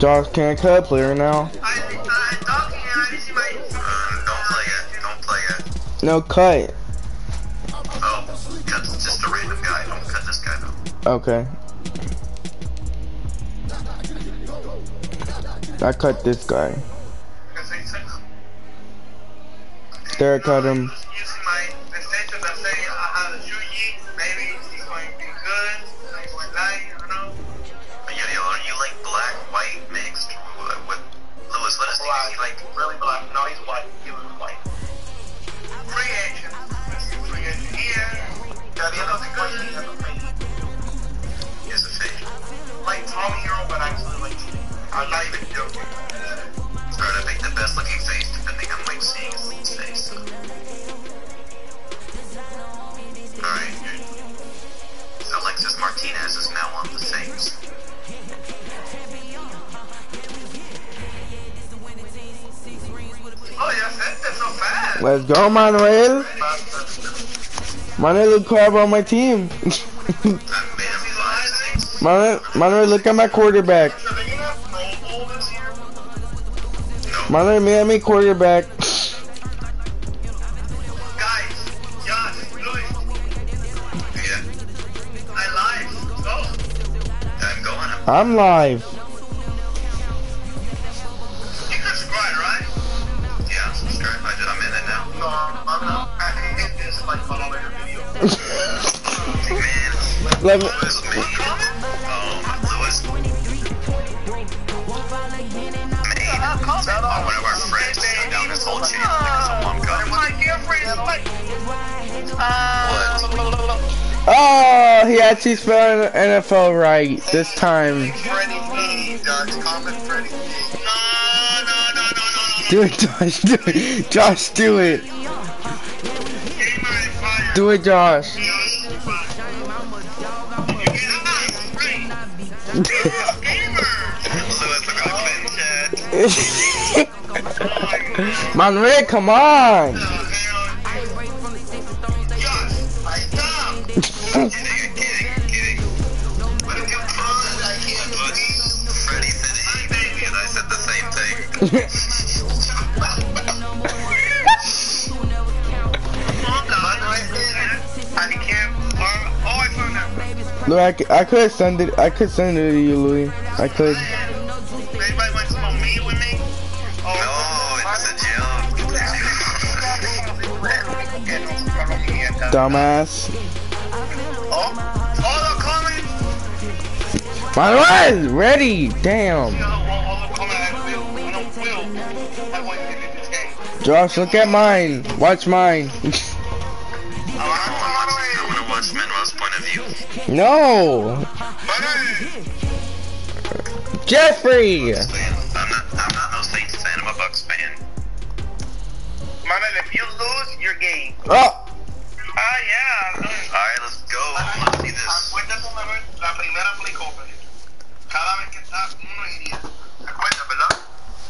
Josh, can I cut a player now? No, cut. Oh, just a random guy. Don't cut this guy though. Okay. I cut this guy. There, I cut him. Let's go, Manuel. Manuel, look who I have on my team. That made him five six. Manuel, Manuel, look at my quarterback. So they gonna have Pro Bowl this year? Manuel, me at me quarterback. Guys, Josh, Louis, Yeah, I lied. Go. I'm going. I'm live. Comment Freddie B. No, no, no, no, no, no. Do it, Josh. Do it. Josh, do it. Gamer is fire. Do it, Josh. Manuel, come on. Josh, out. Look, I, c- I could send it. I could send it to you, Louis. I could. Anybody want to smoke meat with me? Oh. No, it's a joke. It's a joke. Dumbass. Oh, oh, the comment. Manuel, ready. Damn. You know, all the comment I will. I don't will. I want you to this game. Josh, look at mine. Watch mine. no. Jeffrey. I'm not, I'm not no Saints fan, I'm a Bucks fan. Mama, if you lose, you're gay. Oh. Ah, yeah. Alright, let's go. Let's see this.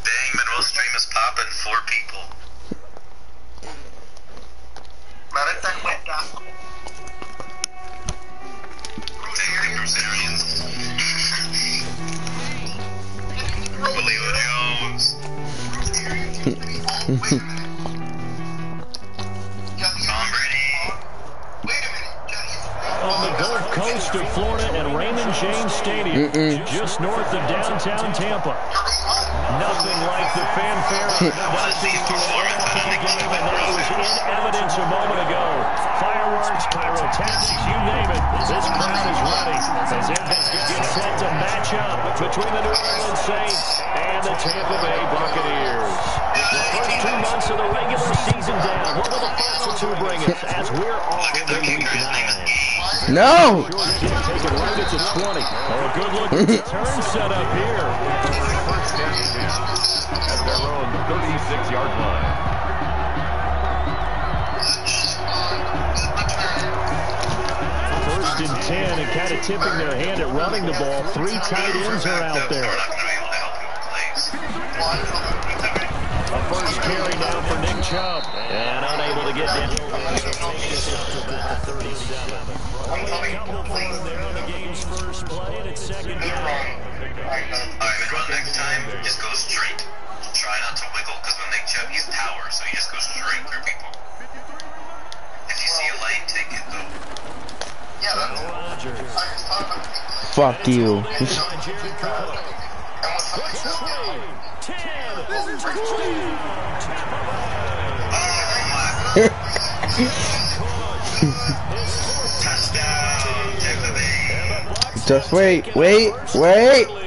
Dang, stream is popping. Four people. Ahora te acuerdas. Dang, Brazilians. Jones. Tom Brady. Wait a minute. on the Gulf Coast of Florida at Raymond James Stadium, just north of downtown Tampa. Nothing like the fanfare of the Dodgers to game, and that was in evidence a moment ago. Fireworks, pyrotechnics, you name it. This crowd is ready as it gets set to match up between the New Orleans Saints and the Tampa Bay Buccaneers. The first two months of the regular season down. What will the first two bring us as we're off into week nine? No. Take it right at the 20. Oh, good look at the turn set up here. First down at their own 36-yard line. in and kind of tipping their hand at running the ball. Three tight ends are out there. A first carry now for Nick Chubb. And unable to get down. Alright, the run next time, just go straight. Try not to wiggle, because when Nick Chubb, he's power, so he just goes straight through people. If you see a lane, take it, though. Fuck you. Just wait, wait, wait.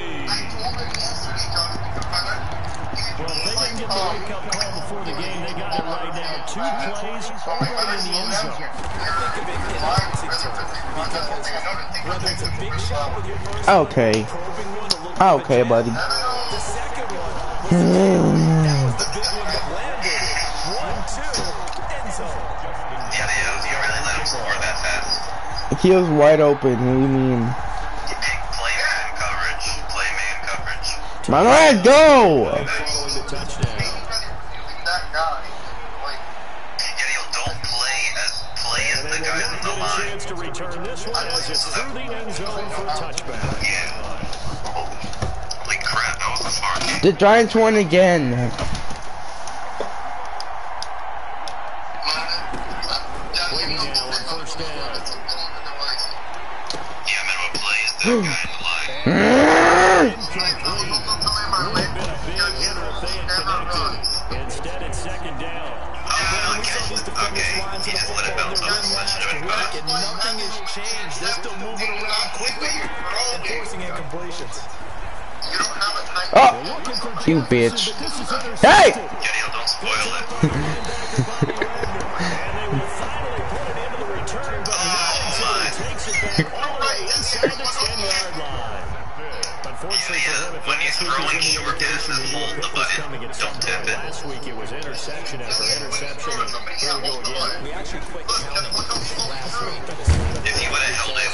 Okay. Okay, buddy. He was wide open. What do you mean? Play man coverage. Play man coverage. Go! get a line. chance to return this one as it's through the end zone for a touchback. Yeah. Holy crap, that was a smart game. The Giants won again. you bitch. Hey! Last week it was interception after interception. Here we go again. We actually quit counting. If would have held it,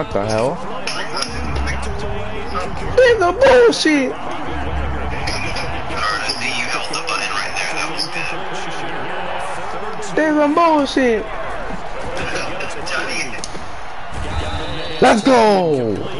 What the hell? Nigga bullshit! There's some bullshit. Let's go!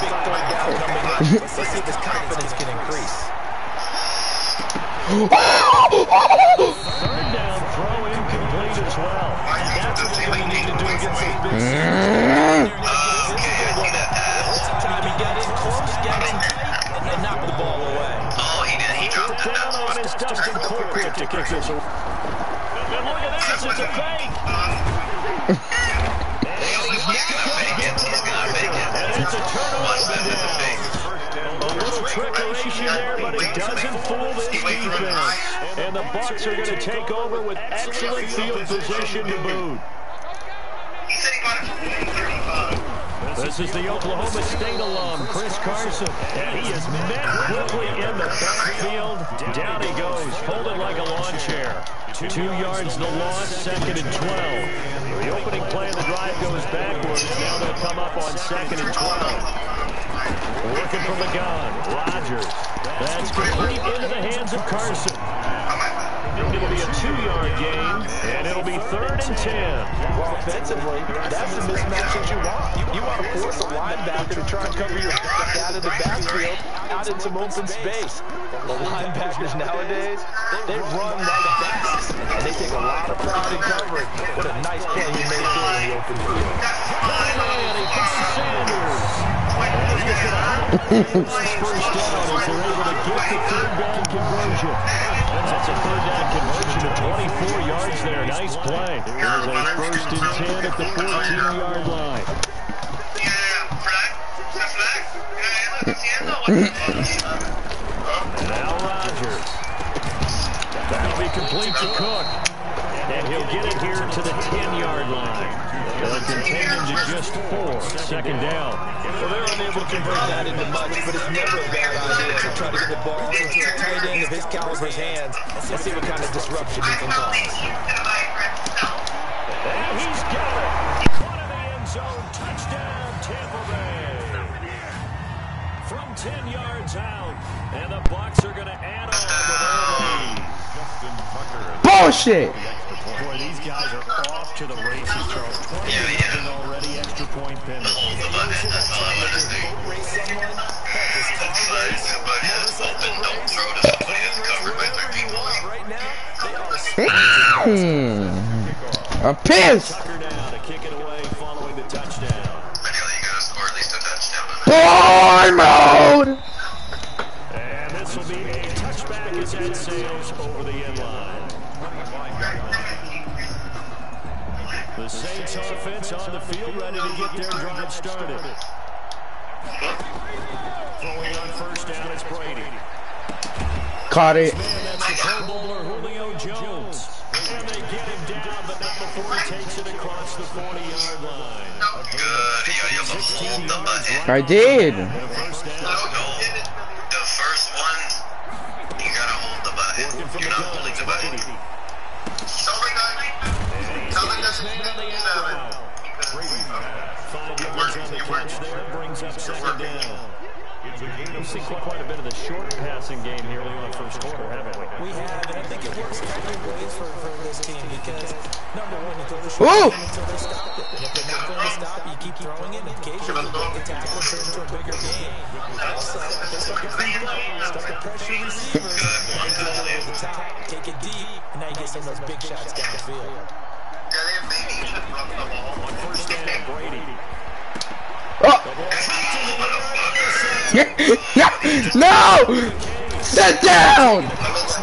big third down coming up. Let's see if his confidence can increase. Third down throw incomplete as well. That's what we need to do against those big Time he got in close, got in tight, and knocked the ball away. Oh, he did. He dropped it. Down on fine. is Dustin Colquitt to kick this away. And look at this, it's a fake. Doesn't fool this defense. And the Bucks are going to take over with excellent field position to boot. He said he got it from 35. This is the Oklahoma State alum, Chris Carson. And he is met quickly in the backfield. Down he goes, folded like a lawn chair. Two yards the loss, second and 12. The opening play of the drive goes backwards. Now they'll come up on second and 12. Working from the gun, Rodgers. That's complete into the hands of Carson. It'll be a two-yard gain, and it'll be third and 10. Well, offensively, that's the mismatch that you want. You, want to force a linebacker to try and cover your back out of the backfield, out in some open space. The linebackers nowadays, they run like bats, and they take a lot of pride in covering. What a nice play he made there in the open field. And he Sanders. First down they're able to get the third down conversion. That's a third down conversion of 24 yards there. Nice play. There's a first and 10 at the 14-yard line. Is? Now Rodgers. That'll be complete to Cook. And he'll get it here to the 10-yard line. They'll contain him to just four. Second down. Well, they're unable to convert that into much, but it's never a bad idea to try to get the ball into a tight end of his caliber's hands and see what kind of disruption he can cause. And he's got it. Caught in the end zone. Touchdown, Tampa Bay. From 10 yards out. And the Bucks are going to add on to their lead. Bullshit. Boy, these guys are off to the races, Charles. Plenty Yeah, of yeah. nothing already. Extra point pending. Hold the button. That's all I'm gonna say. That's fine. But hands open. Don't throw to somebody that's covered by three people. Right now, they are Mm. I'm pissed. Tucker now The Saints offense on the field ready to get their drive started. Throwing on first down, it's Brady. Caught it. That's the Pro Bowler Julio Jones. And they get him down, but not before he takes it across the 40-yard line. Oh, good. You gotta hold the button. I did. And a first down. No, the first one, you gotta hold the button. You're not the button. Guys. Tell them this is Man on the seven. out route. Five yards on the catch there brings up second down. We've seen quite a bit of the short passing game here early in the first quarter, haven't we? We have, and I think it works kind of ways for, for this team because, number one, you throw the Ooh. short until they stop it. And if they're not going to stop, you keep throwing it, and occasionally you break the tackle and turn into a bigger game. Also, they start to creep up, start to pressure receivers, they get over the top, take it deep, and now you get some of those big shots downfield. Oh. no. Sit down.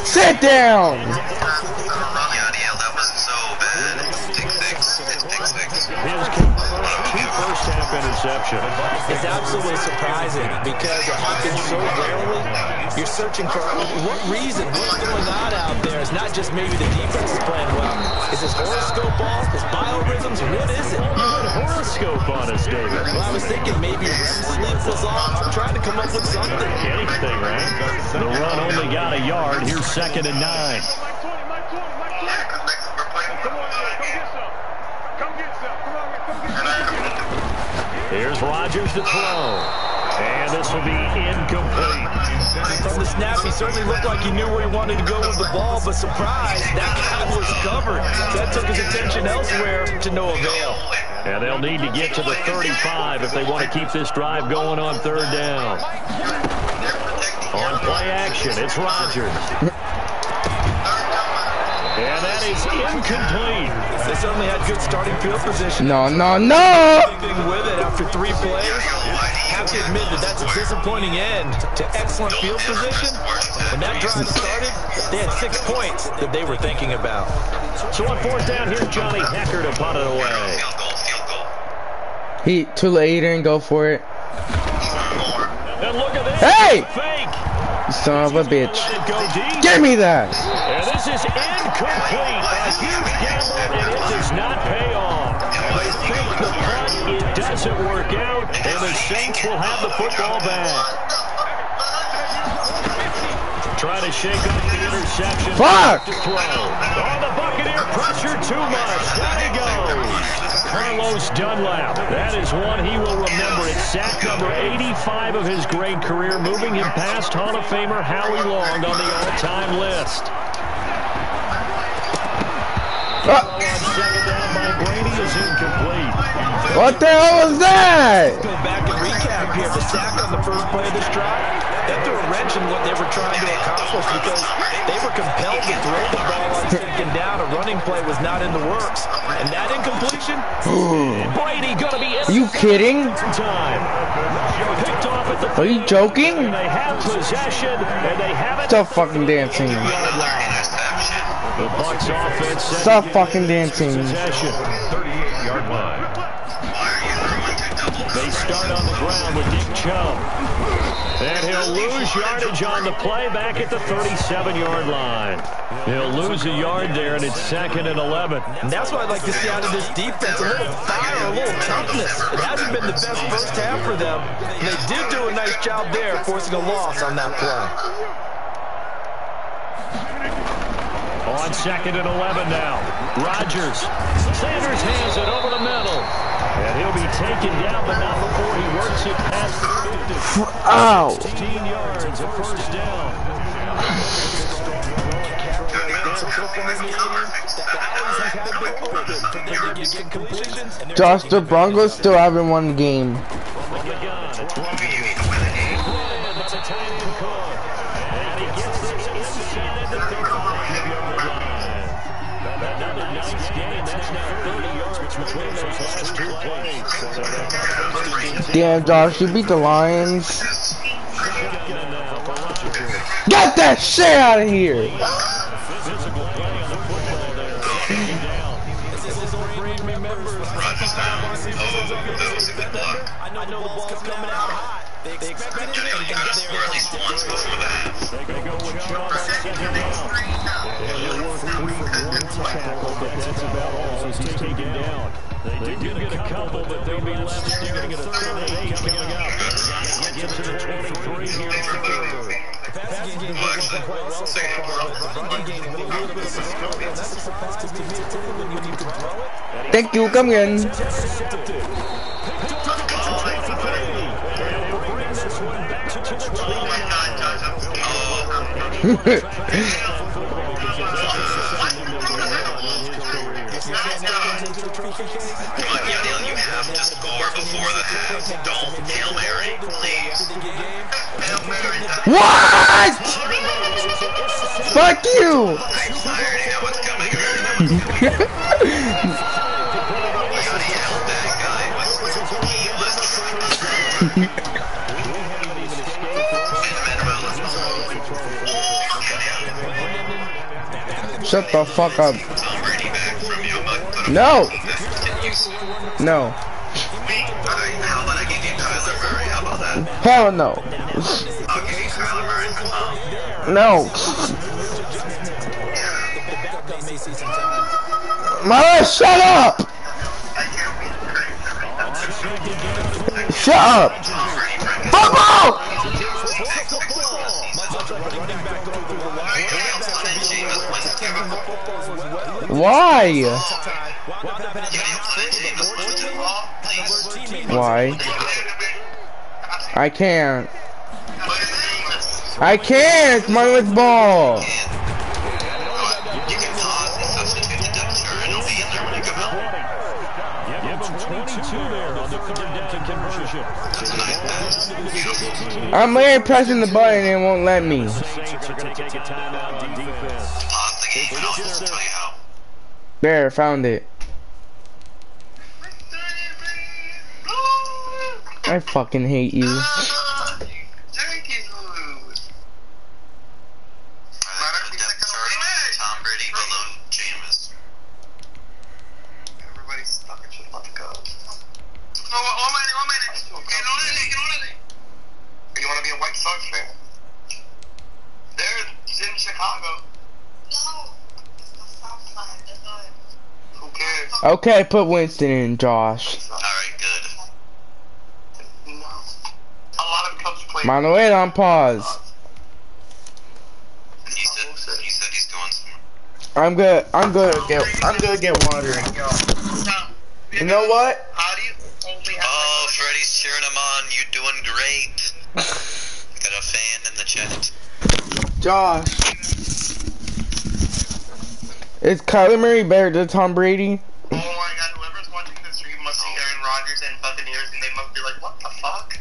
Sit down. Interceptions. It's absolutely surprising because it happens so rarely. You're searching for what reason, what's going on out there. It's not just maybe the defense is playing well. Is this horoscope off? Is biorhythms? What is it? You had horoscope on us, David. Well, I was thinking maybe REM sleep was off. I'm trying to come up with something. Anything, right? The run only got a yard. Here's second and nine. Yeah, 'cause next we're playing for the game. And I Here's Rodgers to throw. And this will be incomplete. From the snap, he certainly looked like he knew where he wanted to go with the ball, but surprise, that guy was covered. That took his attention elsewhere to no avail. And they'll need to get to the 35 if they want to keep this drive going on third down. On play action, it's Rodgers. And that is incomplete. They certainly had good starting field position. No, no, no! With it after three plays. Have to admit that that's a disappointing end to excellent field position. When that drive started, they had six points that they were thinking about. So on fourth down, here's Johnny Hekker to punt it away. Field goal, field goal. He too late. He didn't go for it. And look at this. Hey! Fake. Son of a bitch. Let it go deep. Give me that. And this is incomplete. A huge gamble, and it does not pay off. They fake the punt. It doesn't work out, and the Saints will have the football back. Trying to shake off the interception. Fuck! To throw. Oh, the Buccaneer pressure too much. Down he goes. Carlos Dunlap. That is one he will remember. It's sack number 85 of his great career, moving him past Hall of Famer Howie Long on the all-time list. Is incomplete. what the hell was that? Go back and recap here. The sack on the first play of this drive, that threw a wrench in what they were trying to accomplish because they were compelled to throw the ball on second down. A running play was not in the works. And that incompletion, Brady gonna be Are you kidding? time. Picked off at the Are you joking? They have possession, and they have it. Stop fucking dancing. The Bucks offense Stop fucking dancing. 38-yard line. They start on the ground with Nick Chubb. And he'll lose yardage on the play back at the 37-yard line. He'll lose a yard there, and it's second and 11. and that's what I'd like to see out of this defense. A little fire, a little toughness. It hasn't been the best first half for them. And they did do a nice job there, forcing a loss on that play. On second and 11 now. Rodgers. Sanders hands it over the middle. And he'll be taken down, but not before he works it past the 50. Ow. 15 yards, a first down. Josh, the Broncos still haven't won the game. Damn, Josh, you beat the Lions. Get that shit out of here. Thank you, come in. And he'll bring this one back to the 29. Come on, Yadiel, you have to score before the half. Don't Hail Mary, please. Hail Mary, What? Fuck you. Shut the fuck up. No. No. Wait, okay, how Mama, shut up. Shut up. Football. Why? Why? I can't. I can't. My with ball. I'm already pressing the button and it won't let me. There, found it. I fucking hate you. I think the depth chart with Tom Brady below Jameis. Everybody's fucking shit about to go. Oh, one minute, one minute. Get on it, get on it. You want to be a White Sox fan? They're in Chicago. No. Who cares? Okay, put Winston in, Josh. Alright, good. A lot of Cubs play. Manuel on pause. He said, he said he's going somewhere. I'm good. I'm good. Get. I'm gonna get water. You know what? How do you only have Oh, Freddie's cheering him on. You're doing great. Got a fan in the chat. Josh. Is Kyler Murray better than Tom Brady? Oh my god, whoever's watching the stream must see Aaron Rodgers and Buccaneers and they must be like, what the fuck?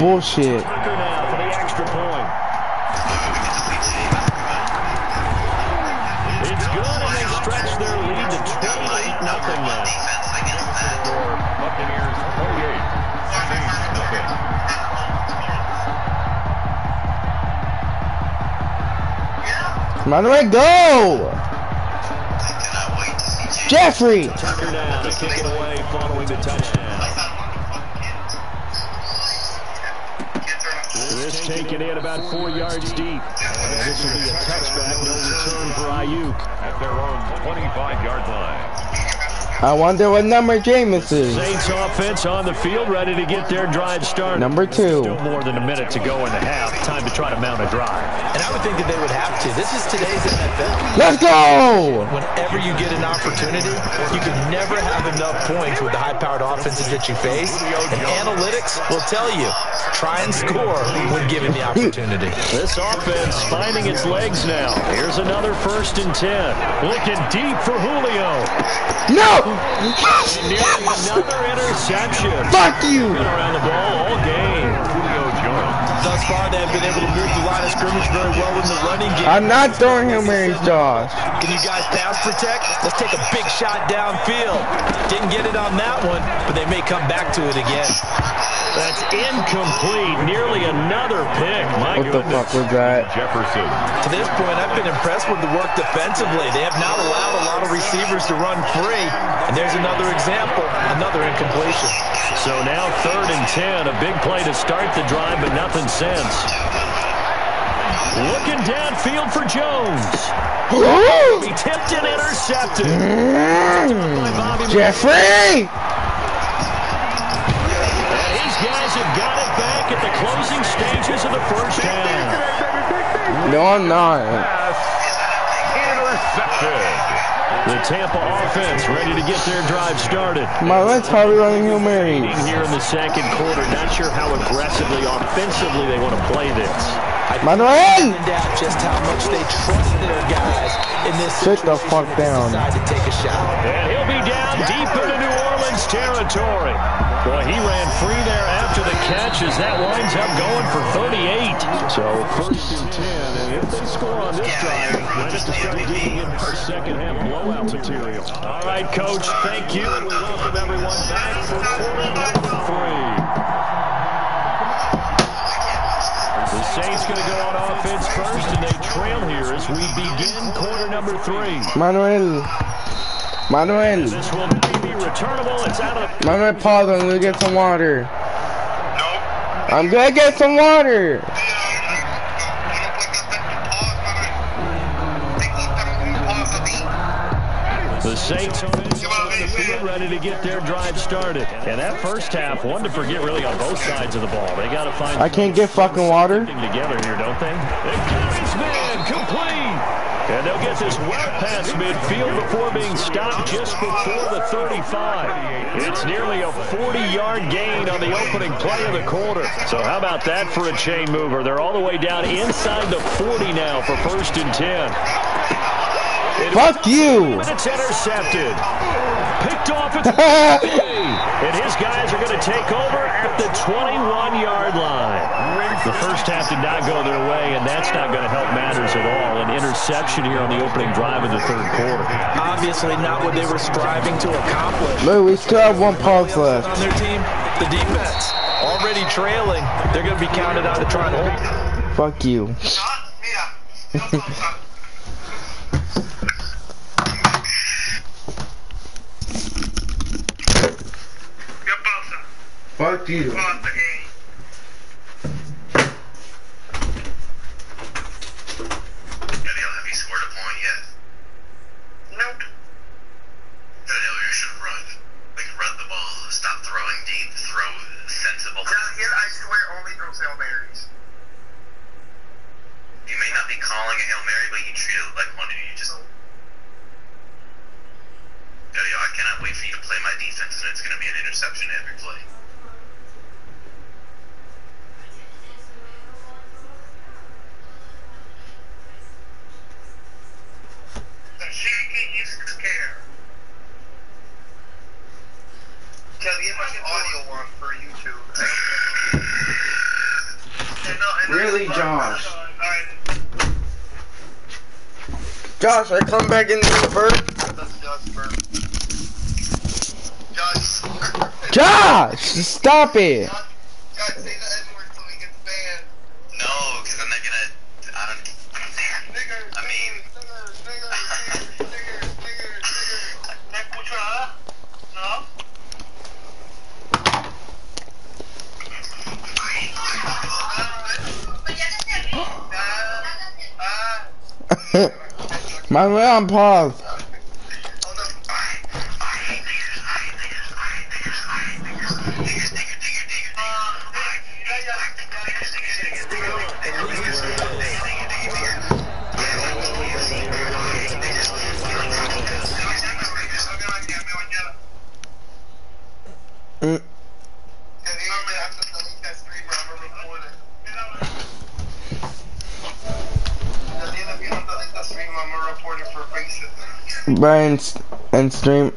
Bullshit. Tucker now the extra. It's good, and they stretch their lead to 28 nothing now. Defense against that. Buccaneers 28. Saints nothing. Manuel, go! I cannot wait to see James. Jeffrey. Tucker now to kick it away following the touchdown. Taken in about four yards deep. And this will be a touchback, no return for Aiyuk. At their own 25-yard line. I wonder what number Jameis is. Saints offense on the field, ready to get their drive started. Number two. Still more than a minute to go in the half. Time to try to mount a drive. And I would think that they would have to. This is today's NFL. Let's go! Whenever you get an opportunity, you can never have enough points with the high-powered offenses that you face. And analytics will tell you, try and score when given the opportunity. This offense finding its legs now. Here's another first and 10. Looking deep for Julio. No! Another interception. Fuck you! Been around the ball all game. Thus far, they have been able to move the line of scrimmage very well in the running game. I'm not throwing him Mary's Josh. Can you guys pass protect? Let's take a big shot downfield. Didn't get it on that one, but they may come back to it again. That's incomplete. Nearly another pick. My What the fuck was that? Jefferson. To this point, I've been impressed with the work defensively. They have not allowed a lot of receivers to run free. And there's another example, another incompletion. So now third and 10. A big play to start the drive, but nothing since. Looking downfield for Jones. He tipped and intercepted. Mm. By Bobby Jeffrey! Have got it back at the closing stages of the first half. No, I'm not. Pass. Intercepted. The Tampa offense ready to get their drive started. My let's hurry running Hail Mary. Here in the second quarter, not sure how aggressively, offensively they want to play this. Manuel! And out just how much they trust their guys in this Sit the fuck down. to take a shot. And he'll be down deep into New Orleans territory. Boy, he ran free there after the catch as that winds up going for 38. So first and 10, and if they score on this drive, ready to start getting into the second half blowout material. All right, Coach, thank you, and we welcome everyone back for quarter number three. The Saints going to go on offense first, and they trail here as we begin quarter number three. Manuel. Manuel unreturnable. It's out of. I'm gonna pause. I'm gonna get some water. Nope. I'm gonna get some water. The Saints on the field ready to get their drive started. And that first half, one to forget really on both sides of the ball. They got to find. I can't get fucking water. Together here, don't they? Man, complete. This well past midfield before being stopped just before the 35. It's nearly a 40-yard gain on the opening play of the quarter. So how about that for a chain mover? They're all the way down inside the 40 now for first and 10. Fuck you. It's intercepted. Picked off at the and his guys are going to take over at the 21-yard line. The first half did not go their way, and that's not going to help matters at all. An interception here on the opening drive of the third quarter. Obviously not what they were striving to accomplish. Look, we still have one pulse On left. their team, the defense. Already trailing. They're going to be counted out to try and hold. Fuck you. Shot? Mira. No pausa. ¿Qué pasa? Fuck you. Pasa, eh. Daniel, have you scored a point yet? Nope. Daniel, you should run. Like, run the ball. Stop throwing deep. Throw sensible. Down here, I swear, only throws Hail Marys. You may not be calling a Hail Mary, but you treat it like one and you just... Daniel, I cannot wait for you to play my defense, and it's going to be every play. My audio for YouTube. Really, Josh? Josh, I come back in the first. that's just for. Josh. Josh, stop it. Josh, Josh, say the N word so he gets banned. No, because then they're going to... I don't... Nigger, I mean- nigger, nigger, nigger, nigger, nigger. ¿Me escucha? ¿No? My man, pause. Brian and stream